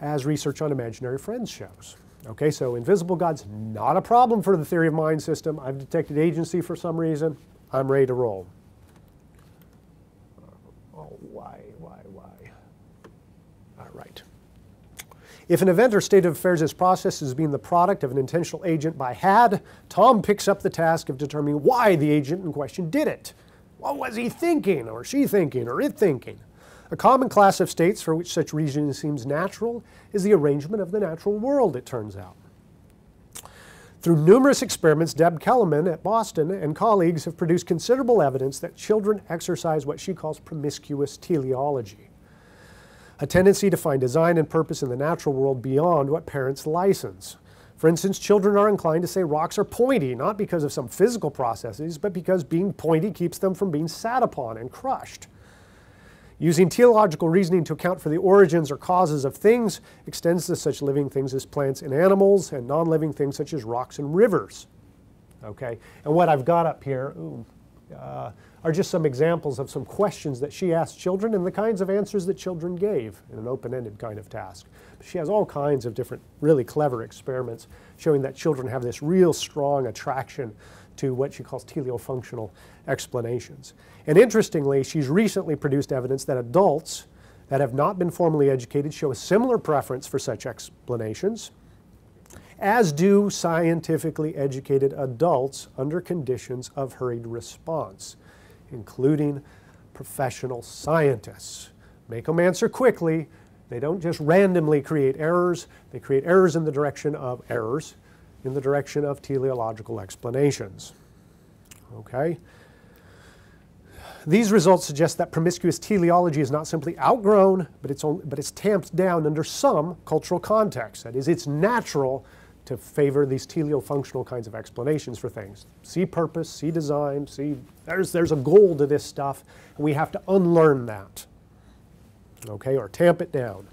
as research on imaginary friends shows. Okay, so invisible God's not a problem for the theory of mind system. I've detected agency for some reason. I'm ready to roll. Oh, why, why, why? All right. If an event or state of affairs is processed as being the product of an intentional agent by had, Tom picks up the task of determining why the agent in question did it. What was he thinking, or she thinking, or it thinking? A common class of states for which such reasoning seems natural is the arrangement of the natural world, it turns out. Through numerous experiments, Deb Kelemen at Boston and colleagues have produced considerable evidence that children exercise what she calls promiscuous teleology, a tendency to find design and purpose in the natural world beyond what parents license. For instance, children are inclined to say rocks are pointy, not because of some physical processes, but because being pointy keeps them from being sat upon and crushed. Using teleological reasoning to account for the origins or causes of things extends to such living things as plants and animals and non-living things such as rocks and rivers. Okay, and what I've got up here ooh, uh, are just some examples of some questions that she asked children and the kinds of answers that children gave in an open-ended kind of task. She has all kinds of different really clever experiments showing that children have this real strong attraction to what she calls teleofunctional explanations. And interestingly, she's recently produced evidence that adults that have not been formally educated show a similar preference for such explanations, as do scientifically educated adults under conditions of hurried response, including professional scientists. Make them answer quickly. They don't just randomly create errors, they create errors in the direction of errors, in the direction of teleological explanations. Okay? These results suggest that promiscuous teleology is not simply outgrown, but it's, only, but it's tamped down under some cultural context. That is, it's natural to favor these teleofunctional kinds of explanations for things. See purpose, see design, see there's, there's a goal to this stuff, and we have to unlearn that, okay, or tamp it down.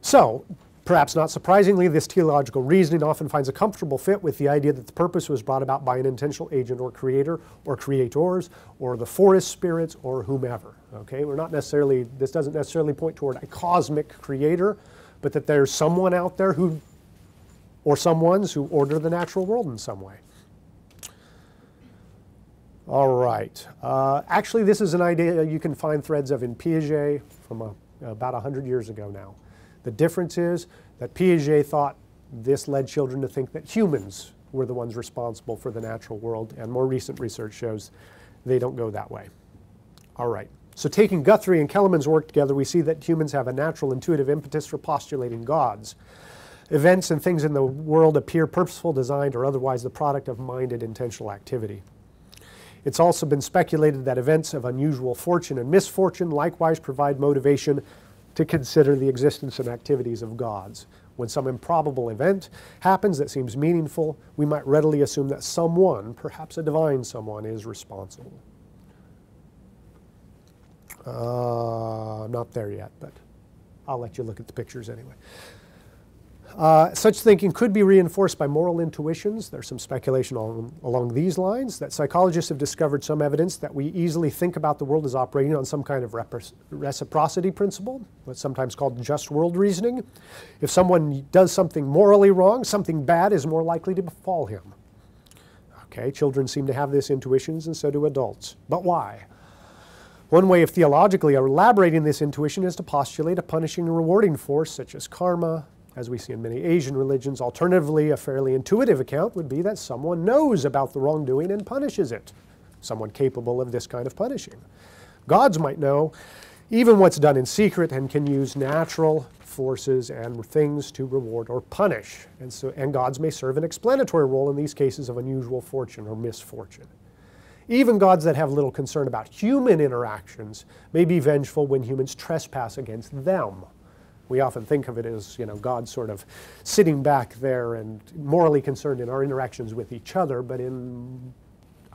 So, Perhaps not surprisingly, this teleological reasoning often finds a comfortable fit with the idea that the purpose was brought about by an intentional agent or creator or creators or the forest spirits or whomever. Okay, we're not necessarily, this doesn't necessarily point toward a cosmic creator, but that there's someone out there who, or someones who order the natural world in some way. All right. Uh, actually, this is an idea you can find threads of in Piaget from a, about 100 years ago now. The difference is that Piaget thought this led children to think that humans were the ones responsible for the natural world, and more recent research shows they don't go that way. All right. So taking Guthrie and Kelemen's work together, we see that humans have a natural intuitive impetus for postulating gods. Events and things in the world appear purposeful, designed, or otherwise the product of minded intentional activity. It's also been speculated that events of unusual fortune and misfortune likewise provide motivation to consider the existence and activities of gods. When some improbable event happens that seems meaningful, we might readily assume that someone, perhaps a divine someone, is responsible. Uh, not there yet, but I'll let you look at the pictures anyway. Uh, such thinking could be reinforced by moral intuitions. There's some speculation along, these lines that psychologists have discovered some evidence that we easily think about the world as operating on some kind of reciprocity principle, what's sometimes called just world reasoning. If someone does something morally wrong, something bad is more likely to befall him. Okay, children seem to have this intuitions and so do adults. But why? One way of theologically elaborating this intuition is to postulate a punishing and rewarding force such as karma, as we see in many Asian religions. Alternatively, a fairly intuitive account would be that someone knows about the wrongdoing and punishes it, someone capable of this kind of punishing. Gods might know even what's done in secret and can use natural forces and things to reward or punish. And, so, and gods may serve an explanatory role in these cases of unusual fortune or misfortune. Even gods that have little concern about human interactions may be vengeful when humans trespass against them we often think of it as you know God sort of sitting back there and morally concerned in our interactions with each other, but in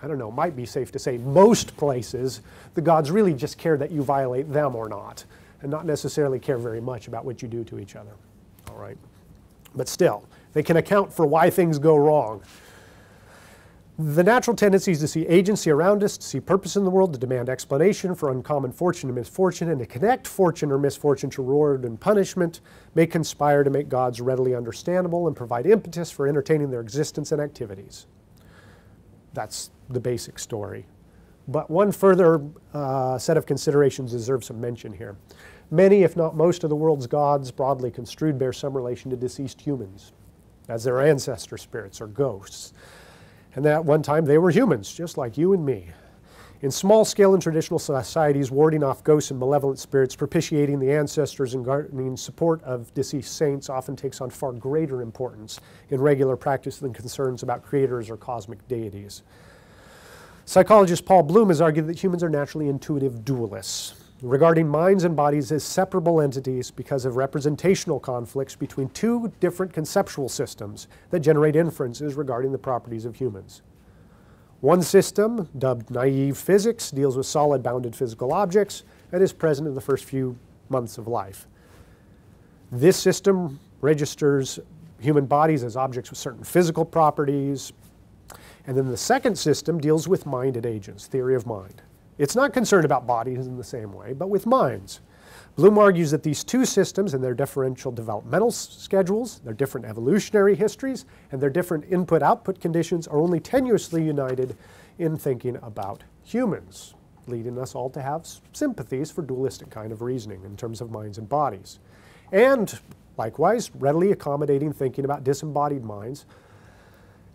I don't know, might be safe to say most places the gods really just care that you violate them or not, and not necessarily care very much about what you do to each other. All right, but still, they can account for why things go wrong. The natural tendency is to see agency around us, to see purpose in the world, to demand explanation for uncommon fortune and misfortune, and to connect fortune or misfortune to reward and punishment, may conspire to make gods readily understandable and provide impetus for entertaining their existence and activities. That's the basic story. But one further uh, set of considerations deserves some mention here. Many, if not most, of the world's gods, broadly construed, bear some relation to deceased humans, as their ancestor spirits or ghosts. And that one time they were humans, just like you and me. In small scale and traditional societies, warding off ghosts and malevolent spirits, propitiating the ancestors and garnering support of deceased saints often takes on far greater importance in regular practice than concerns about creators or cosmic deities. Psychologist Paul Bloom has argued that humans are naturally intuitive dualists regarding minds and bodies as separable entities because of representational conflicts between two different conceptual systems that generate inferences regarding the properties of humans. One system, dubbed naive physics, deals with solid bounded physical objects and is present in the first few months of life. This system registers human bodies as objects with certain physical properties. And then the second system deals with minded agents, theory of mind. It's not concerned about bodies in the same way, but with minds. Bloom argues that these two systems and their differential developmental schedules, their different evolutionary histories, and their different input-output conditions are only tenuously united in thinking about humans, leading us all to have sympathies for dualistic kind of reasoning in terms of minds and bodies. And likewise, readily accommodating thinking about disembodied minds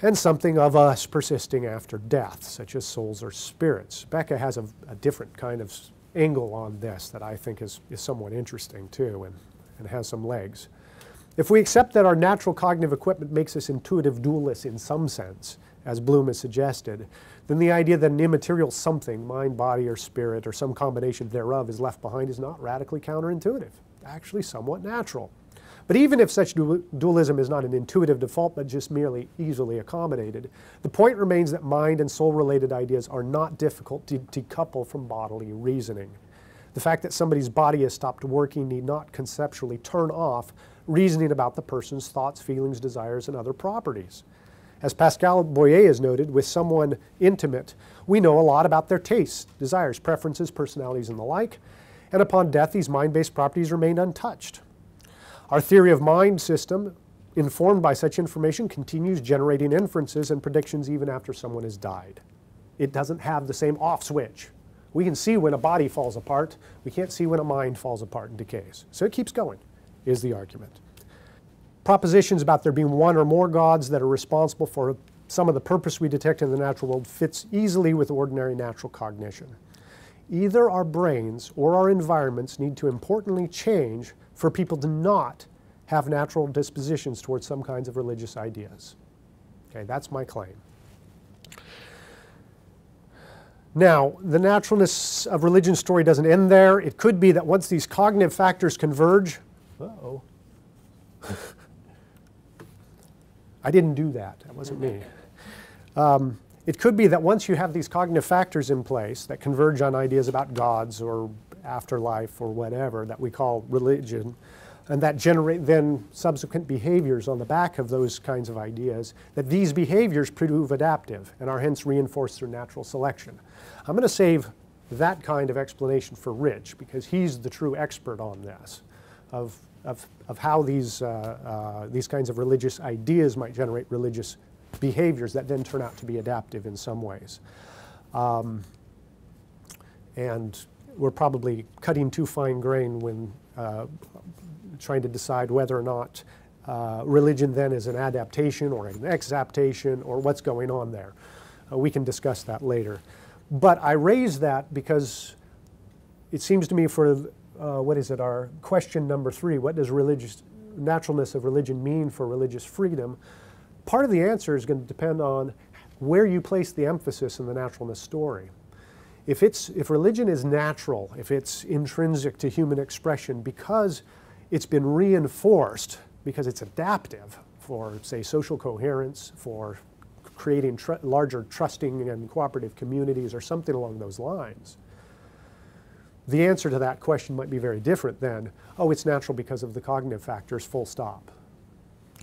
and something of us persisting after death, such as souls or spirits. Becca has a, a different kind of angle on this that I think is, is somewhat interesting too and, and has some legs. If we accept that our natural cognitive equipment makes us intuitive dualists in some sense, as Bloom has suggested, then the idea that an immaterial something, mind, body, or spirit, or some combination thereof is left behind is not radically counterintuitive, actually somewhat natural. But even if such dualism is not an intuitive default, but just merely easily accommodated, the point remains that mind and soul related ideas are not difficult to decouple from bodily reasoning. The fact that somebody's body has stopped working need not conceptually turn off reasoning about the person's thoughts, feelings, desires, and other properties. As Pascal Boyer has noted, with someone intimate, we know a lot about their tastes, desires, preferences, personalities, and the like, and upon death, these mind based properties remain untouched. Our theory of mind system, informed by such information, continues generating inferences and predictions even after someone has died. It doesn't have the same off switch. We can see when a body falls apart. We can't see when a mind falls apart and decays. So it keeps going, is the argument. Propositions about there being one or more gods that are responsible for some of the purpose we detect in the natural world fits easily with ordinary natural cognition. Either our brains or our environments need to importantly change for people to not have natural dispositions towards some kinds of religious ideas. Okay, that's my claim. Now, the naturalness of religion story doesn't end there. It could be that once these cognitive factors converge, uh-oh. I didn't do that. That wasn't me. Um, it could be that once you have these cognitive factors in place that converge on ideas about gods or afterlife or whatever that we call religion, and that generate then subsequent behaviors on the back of those kinds of ideas, that these behaviors prove adaptive and are hence reinforced through natural selection. I'm going to save that kind of explanation for Rich because he's the true expert on this, of, of, of how these, uh, uh, these kinds of religious ideas might generate religious behaviors that then turn out to be adaptive in some ways. Um, and we're probably cutting too fine grain when uh, trying to decide whether or not uh, religion then is an adaptation or an exaptation or what's going on there. Uh, we can discuss that later. But I raise that because it seems to me for, uh, what is it, our question number three, what does religious naturalness of religion mean for religious freedom? Part of the answer is going to depend on where you place the emphasis in the naturalness story. If, it's, if religion is natural, if it's intrinsic to human expression because it's been reinforced, because it's adaptive for, say, social coherence, for creating tr larger trusting and cooperative communities or something along those lines, the answer to that question might be very different than, oh, it's natural because of the cognitive factors, full stop.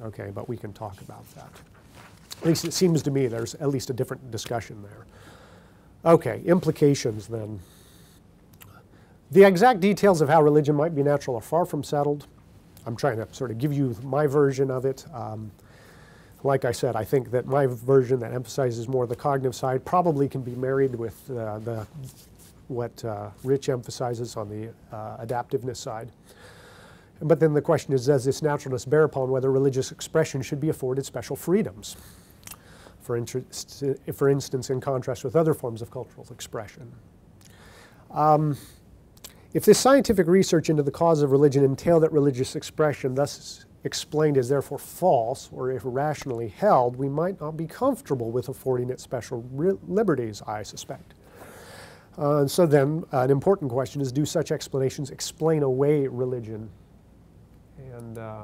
Okay, but we can talk about that. At least it seems to me there's at least a different discussion there. Okay, implications then. The exact details of how religion might be natural are far from settled. I'm trying to sort of give you my version of it. Um, like I said, I think that my version that emphasizes more the cognitive side probably can be married with uh, the what uh, Rich emphasizes on the uh, adaptiveness side. But then the question is, does this naturalness bear upon whether religious expression should be afforded special freedoms? For, for instance, in contrast with other forms of cultural expression. Um, if this scientific research into the cause of religion entail that religious expression, thus explained, is therefore false or irrationally held, we might not be comfortable with affording it special liberties, I suspect. Uh, so then, an important question is, do such explanations explain away religion? And uh,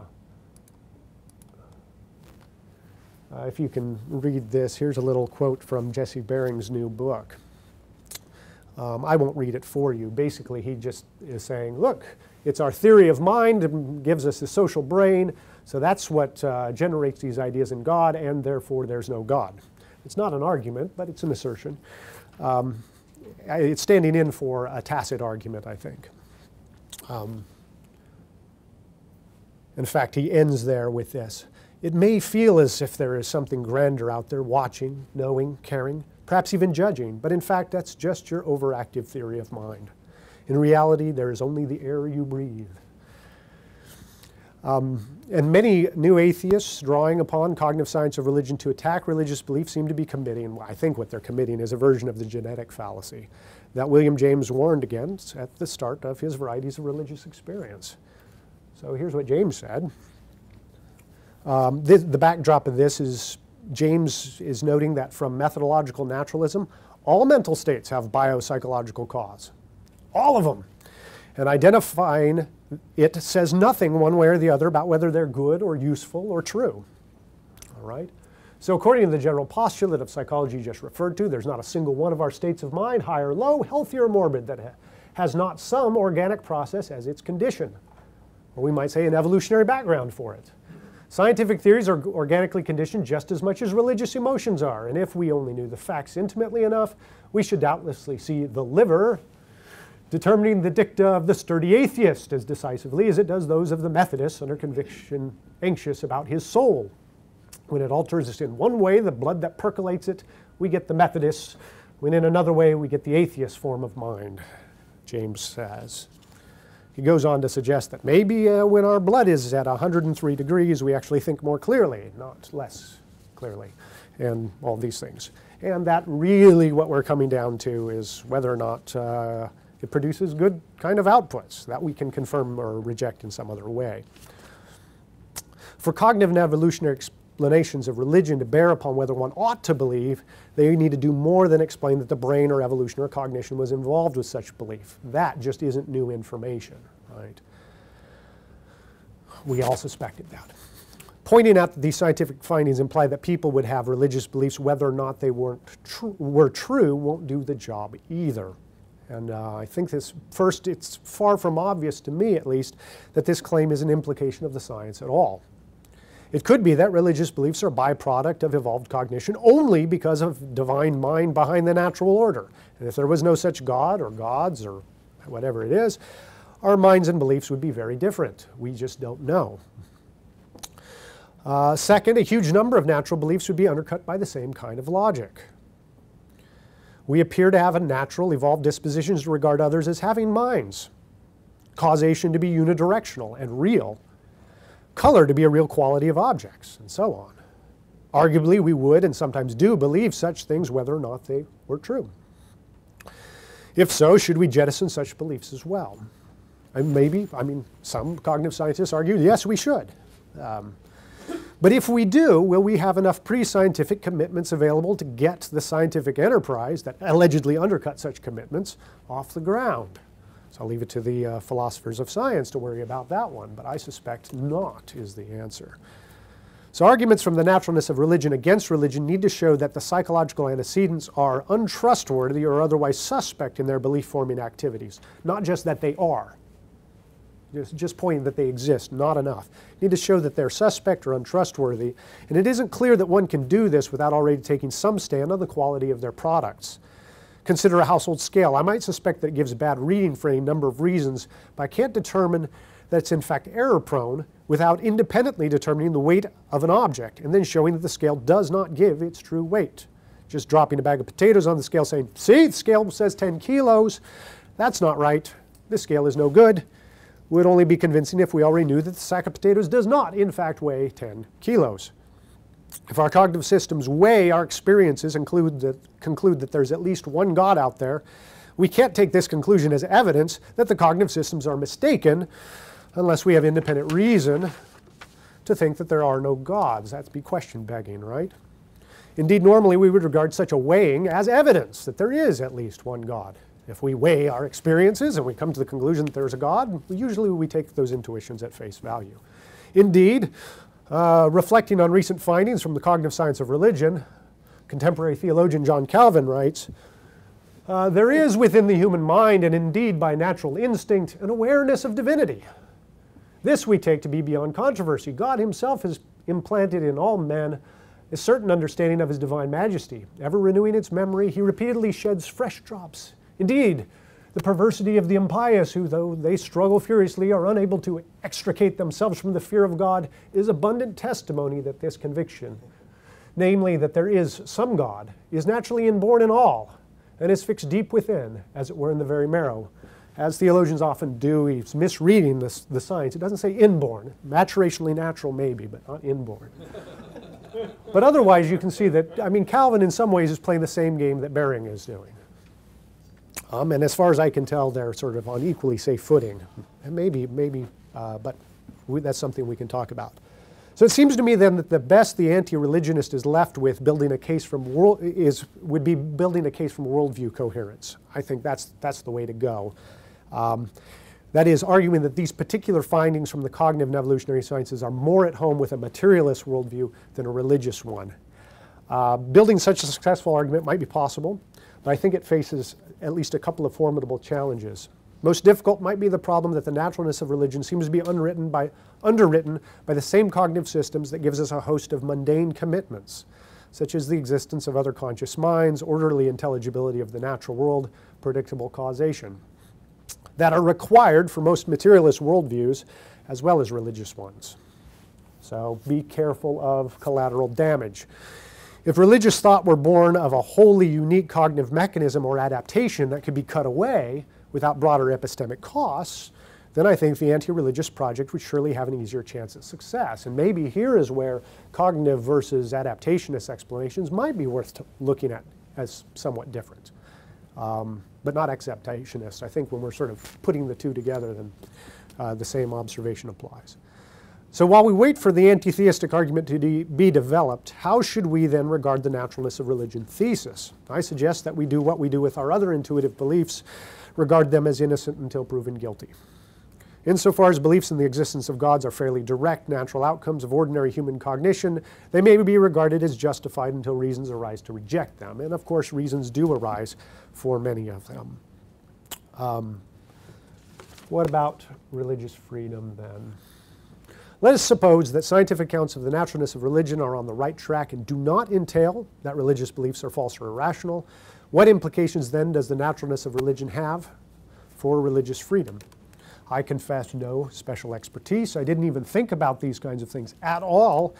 uh, if you can read this, here's a little quote from Jesse Bering's new book. Um, I won't read it for you. Basically, he just is saying, look, it's our theory of mind, gives us the social brain, so that's what uh, generates these ideas in God, and therefore there's no God. It's not an argument, but it's an assertion. Um, it's standing in for a tacit argument, I think. Um, in fact, he ends there with this. It may feel as if there is something grander out there watching, knowing, caring, perhaps even judging, but in fact, that's just your overactive theory of mind. In reality, there is only the air you breathe. Um, and many new atheists drawing upon cognitive science of religion to attack religious belief seem to be committing, I think what they're committing is a version of the genetic fallacy that William James warned against at the start of his varieties of religious experience. So here's what James said. Um, the backdrop of this is James is noting that from methodological naturalism, all mental states have biopsychological cause. All of them. And identifying it says nothing one way or the other about whether they're good or useful or true. All right? So according to the general postulate of psychology just referred to, there's not a single one of our states of mind, high or low, healthy or morbid, that ha has not some organic process as its condition. Or we might say an evolutionary background for it. Scientific theories are organically conditioned just as much as religious emotions are, and if we only knew the facts intimately enough, we should doubtlessly see the liver determining the dicta of the sturdy atheist as decisively as it does those of the Methodist under conviction anxious about his soul. When it alters us in one way, the blood that percolates it, we get the Methodists. When in another way, we get the atheist form of mind, James says. He goes on to suggest that maybe uh, when our blood is at 103 degrees, we actually think more clearly, not less clearly, and all these things. And that really what we're coming down to is whether or not uh, it produces good kind of outputs that we can confirm or reject in some other way. For cognitive and evolutionary explanations of religion to bear upon whether one ought to believe, they need to do more than explain that the brain or evolution or cognition was involved with such belief. That just isn't new information, right? We all suspected that. Pointing out that these scientific findings imply that people would have religious beliefs whether or not they weren't tr were true won't do the job either. And uh, I think this, first, it's far from obvious to me at least, that this claim is an implication of the science at all. It could be that religious beliefs are a byproduct of evolved cognition only because of divine mind behind the natural order. And if there was no such God or gods or whatever it is, our minds and beliefs would be very different. We just don't know. Uh, second, a huge number of natural beliefs would be undercut by the same kind of logic. We appear to have a natural, evolved dispositions to regard others as having minds, causation to be unidirectional and real, color to be a real quality of objects, and so on. Arguably, we would and sometimes do believe such things whether or not they were true. If so, should we jettison such beliefs as well? And maybe, I mean, some cognitive scientists argue, yes, we should. Um, but if we do, will we have enough pre-scientific commitments available to get the scientific enterprise that allegedly undercut such commitments off the ground? So I'll leave it to the uh, philosophers of science to worry about that one, but I suspect not is the answer. So arguments from the naturalness of religion against religion need to show that the psychological antecedents are untrustworthy or otherwise suspect in their belief-forming activities, not just that they are. Just, just pointing that they exist, not enough. Need to show that they're suspect or untrustworthy, and it isn't clear that one can do this without already taking some stand on the quality of their products. Consider a household scale. I might suspect that it gives a bad reading for a number of reasons, but I can't determine that it's in fact error prone without independently determining the weight of an object and then showing that the scale does not give its true weight. Just dropping a bag of potatoes on the scale saying, see, the scale says 10 kilos, that's not right. This scale is no good would only be convincing if we already knew that the sack of potatoes does not, in fact, weigh 10 kilos. If our cognitive systems weigh our experiences and conclude that, conclude that there's at least one God out there, we can't take this conclusion as evidence that the cognitive systems are mistaken unless we have independent reason to think that there are no gods. That'd be question begging, right? Indeed, normally we would regard such a weighing as evidence that there is at least one God. If we weigh our experiences and we come to the conclusion that there's a God, usually we take those intuitions at face value. Indeed, uh, reflecting on recent findings from the cognitive science of religion, contemporary theologian John Calvin writes, uh, there is within the human mind, and indeed by natural instinct, an awareness of divinity. This we take to be beyond controversy. God himself has implanted in all men a certain understanding of his divine majesty. Ever renewing its memory, he repeatedly sheds fresh drops Indeed, the perversity of the impious, who, though they struggle furiously, are unable to extricate themselves from the fear of God, is abundant testimony that this conviction, namely that there is some God, is naturally inborn in all, and is fixed deep within, as it were in the very marrow. As theologians often do, he's misreading this, the science. It doesn't say inborn. Maturationally natural, maybe, but not inborn. but otherwise, you can see that, I mean, Calvin in some ways is playing the same game that Bering is doing. Um, and as far as I can tell, they're sort of on equally safe footing. And maybe, maybe, uh, but we, that's something we can talk about. So it seems to me then that the best the anti-religionist is left with building a case from world is would be building a case from worldview coherence. I think that's that's the way to go. Um, that is arguing that these particular findings from the cognitive and evolutionary sciences are more at home with a materialist worldview than a religious one. Uh, building such a successful argument might be possible, but I think it faces at least a couple of formidable challenges. Most difficult might be the problem that the naturalness of religion seems to be unwritten by, underwritten by the same cognitive systems that gives us a host of mundane commitments, such as the existence of other conscious minds, orderly intelligibility of the natural world, predictable causation, that are required for most materialist worldviews as well as religious ones. So be careful of collateral damage. If religious thought were born of a wholly unique cognitive mechanism or adaptation that could be cut away without broader epistemic costs, then I think the anti-religious project would surely have an easier chance at success. And maybe here is where cognitive versus adaptationist explanations might be worth looking at as somewhat different, um, but not exaptationist. I think when we're sort of putting the two together, then uh, the same observation applies. So while we wait for the anti-theistic argument to de be developed, how should we then regard the naturalness of religion thesis? I suggest that we do what we do with our other intuitive beliefs, regard them as innocent until proven guilty. Insofar as beliefs in the existence of gods are fairly direct natural outcomes of ordinary human cognition, they may be regarded as justified until reasons arise to reject them. And of course, reasons do arise for many of them. Um, what about religious freedom then? Let us suppose that scientific accounts of the naturalness of religion are on the right track and do not entail that religious beliefs are false or irrational. What implications then does the naturalness of religion have for religious freedom? I confess no special expertise. I didn't even think about these kinds of things at all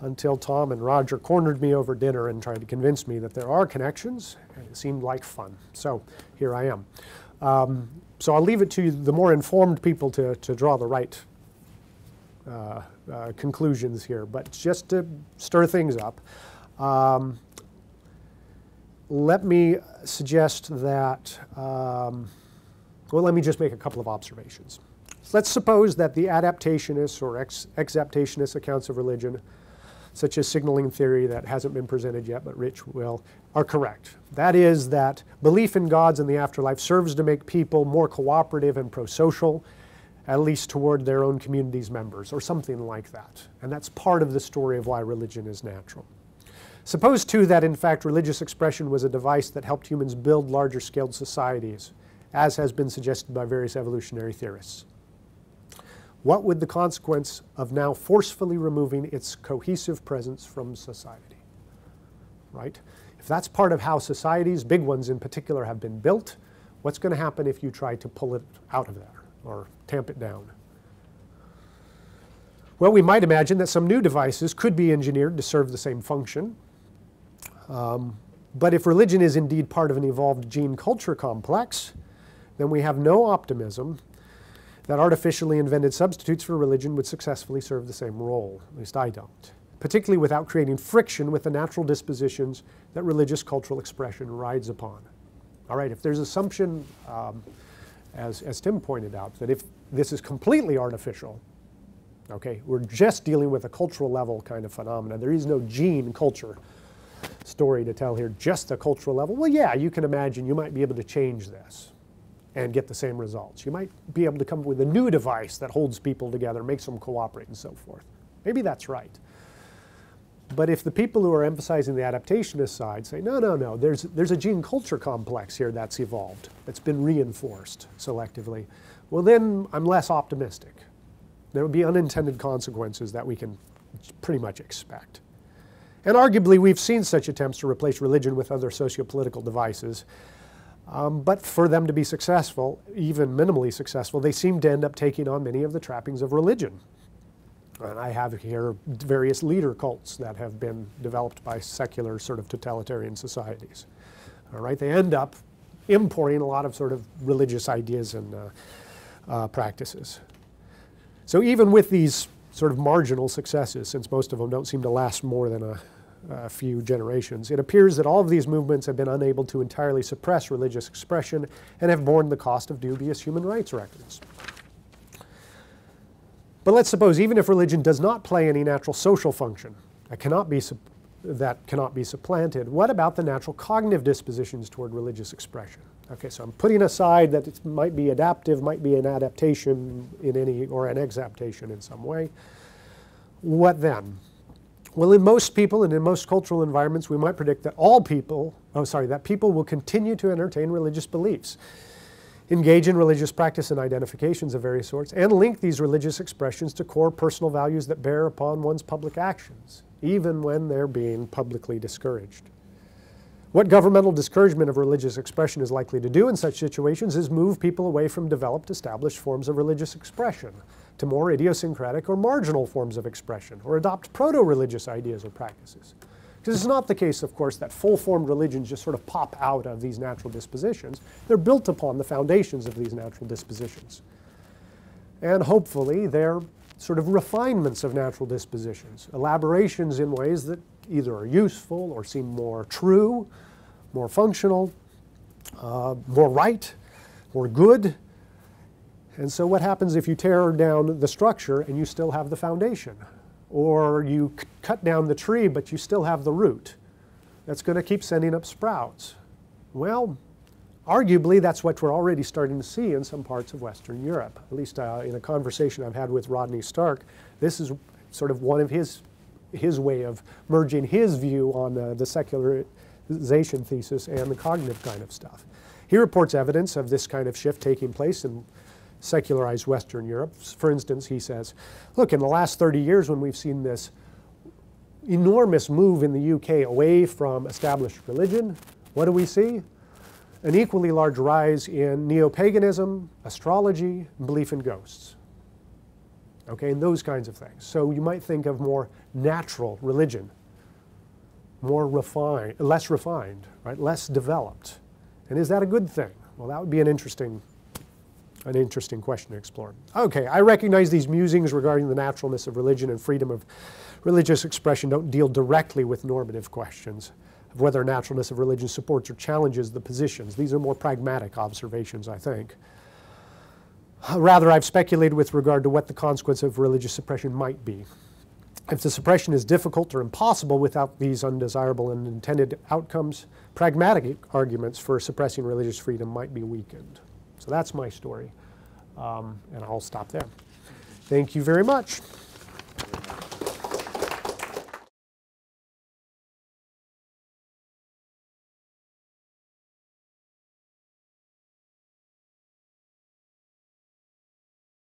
until Tom and Roger cornered me over dinner and tried to convince me that there are connections, and it seemed like fun. So here I am. Um, so I'll leave it to the more informed people to, to draw the right uh, uh, conclusions here, but just to stir things up, um, let me suggest that, um, well, let me just make a couple of observations. Let's suppose that the adaptationist or ex exaptationist accounts of religion, such as signaling theory that hasn't been presented yet, but Rich will, are correct. That is that belief in gods and the afterlife serves to make people more cooperative and pro-social at least toward their own community's members, or something like that. And that's part of the story of why religion is natural. Suppose, too, that in fact religious expression was a device that helped humans build larger scaled societies, as has been suggested by various evolutionary theorists. what would the consequence of now forcefully removing its cohesive presence from society? Right? If that's part of how societies, big ones in particular, have been built, what's going to happen if you try to pull it out of there or tamp it down? Well, we might imagine that some new devices could be engineered to serve the same function. Um, but if religion is indeed part of an evolved gene culture complex, then we have no optimism that artificially invented substitutes for religion would successfully serve the same role. At least I don't. Particularly without creating friction with the natural dispositions that religious cultural expression rides upon. All right, if there's assumption, um, as, as Tim pointed out, that if this is completely artificial, okay, we're just dealing with a cultural level kind of phenomena. There is no gene culture story to tell here, just a cultural level. Well, yeah, you can imagine you might be able to change this and get the same results. You might be able to come up with a new device that holds people together, makes them cooperate and so forth. Maybe that's right. But if the people who are emphasizing the adaptationist side say, no, no, no, there's, there's a gene culture complex here that's evolved, that's been reinforced selectively, well, then I'm less optimistic. There will be unintended consequences that we can pretty much expect. And arguably, we've seen such attempts to replace religion with other socio-political devices. Um, but for them to be successful, even minimally successful, they seem to end up taking on many of the trappings of religion. And I have here various leader cults that have been developed by secular sort of totalitarian societies. All right, they end up importing a lot of sort of religious ideas and uh, uh, practices. So even with these sort of marginal successes, since most of them don't seem to last more than a, a few generations. It appears that all of these movements have been unable to entirely suppress religious expression and have borne the cost of dubious human rights records. But let's suppose even if religion does not play any natural social function that cannot be, that cannot be supplanted, what about the natural cognitive dispositions toward religious expression? Okay, so I'm putting aside that it might be adaptive, might be an adaptation in any, or an exaptation in some way. What then? Well, in most people and in most cultural environments, we might predict that all people, oh, sorry, that people will continue to entertain religious beliefs, engage in religious practice and identifications of various sorts, and link these religious expressions to core personal values that bear upon one's public actions, even when they're being publicly discouraged. What governmental discouragement of religious expression is likely to do in such situations is move people away from developed, established forms of religious expression to more idiosyncratic or marginal forms of expression, or adopt proto-religious ideas or practices. Because it's not the case, of course, that full-formed religions just sort of pop out of these natural dispositions. They're built upon the foundations of these natural dispositions. And hopefully they're sort of refinements of natural dispositions, elaborations in ways that either are useful or seem more true, more functional, uh, more right, more good. And so what happens if you tear down the structure and you still have the foundation? Or you cut down the tree but you still have the root? That's going to keep sending up sprouts. Well, arguably that's what we're already starting to see in some parts of Western Europe. At least uh, in a conversation I've had with Rodney Stark, this is sort of one of his his way of merging his view on the, the secularization thesis and the cognitive kind of stuff. He reports evidence of this kind of shift taking place in secularized Western Europe. For instance, he says, look, in the last 30 years when we've seen this enormous move in the UK away from established religion, what do we see? An equally large rise in neo-paganism, astrology, belief in ghosts okay, and those kinds of things. So you might think of more natural religion, more refined, less refined, right, less developed. And is that a good thing? Well, that would be an interesting, an interesting question to explore. Okay, I recognize these musings regarding the naturalness of religion and freedom of religious expression don't deal directly with normative questions of whether naturalness of religion supports or challenges the positions. These are more pragmatic observations, I think. Rather, I've speculated with regard to what the consequence of religious suppression might be. If the suppression is difficult or impossible without these undesirable and intended outcomes, pragmatic arguments for suppressing religious freedom might be weakened. That's my story. Um, and I'll stop there. Thank you very much.